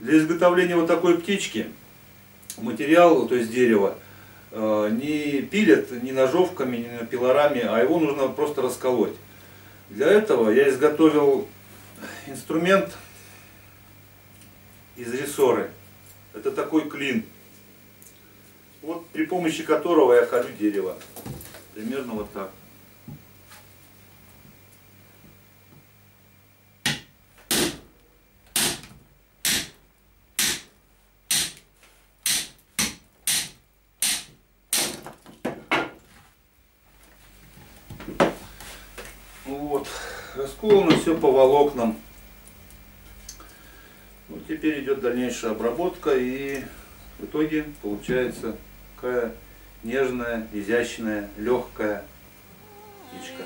изготовления вот такой птички материал, то есть дерево, э, не пилят ни ножовками, ни пилорами, а его нужно просто расколоть. Для этого я изготовил инструмент из рессоры. Это такой клин, вот при помощи которого я колю дерево. Примерно вот так. Вот, расколано все по волокнам. Ну, теперь идет дальнейшая обработка и в итоге получается такая нежная, изящная, легкая птичка.